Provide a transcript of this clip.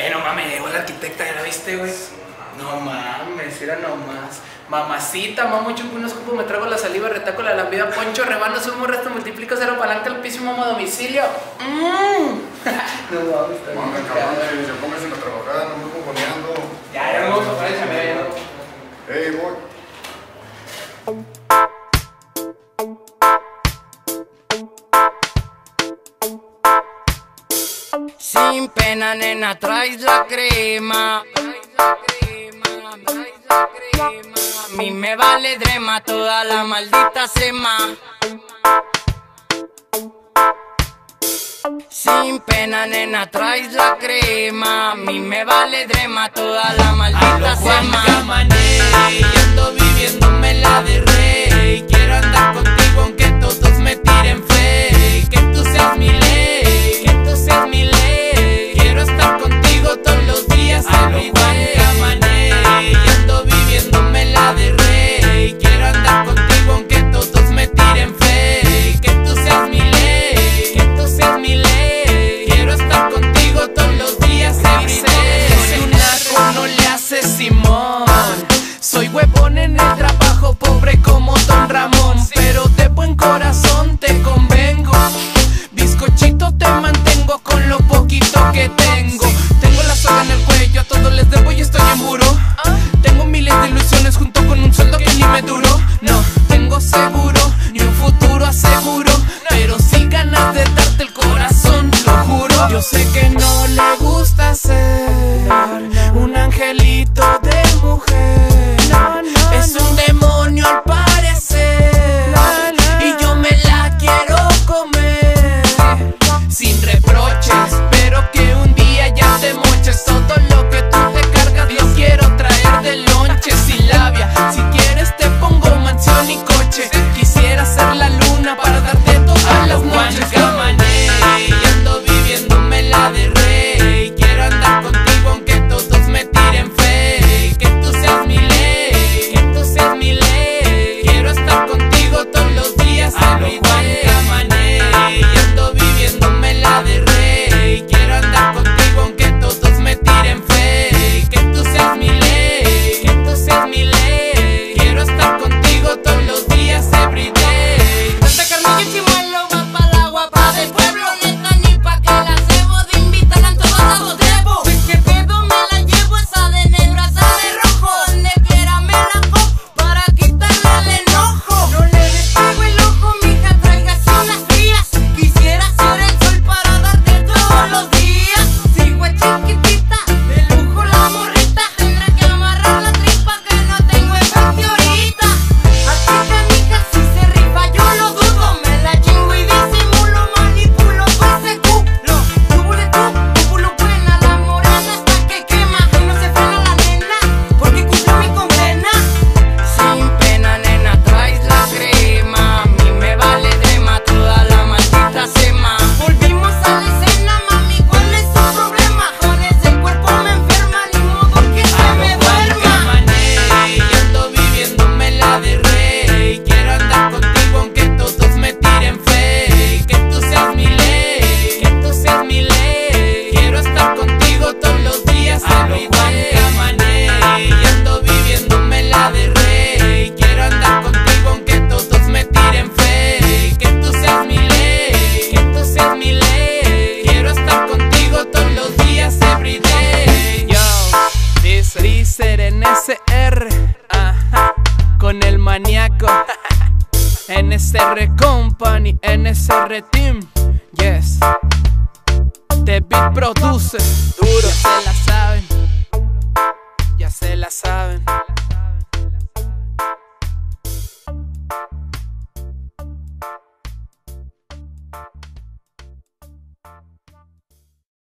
Eh, no mames, llegó la arquitecta, ¿ya la viste, güey? No mames, era nomás. Mamacita, mamá, chupo unos cupos, me trago la saliva, retaco la lambida, poncho, rebano, sumo, resto, multiplico, cero, palanca, el piso, mamá, domicilio. Mmm. no mames, está bien. Sin pena, nena, traes la crema. A mí me vale drema toda la maldita sema. Sin pena, nena, traes la crema. A mí me vale drema toda la maldita sema. corazón te convengo. Bizcochito te mantengo con lo poquito que tengo. Tengo la soga en el cuello, a todos les debo y estoy en muro. Tengo miles de ilusiones junto con un sueldo que ni me duró. No tengo seguro, ni un futuro aseguro. Pero sí ganas de darte el corazón, lo juro. Yo sé que Con el maníaco. NSR Company, NSR Team, yes. The Beat Produce, duro. Ya se la saben, ya se la saben.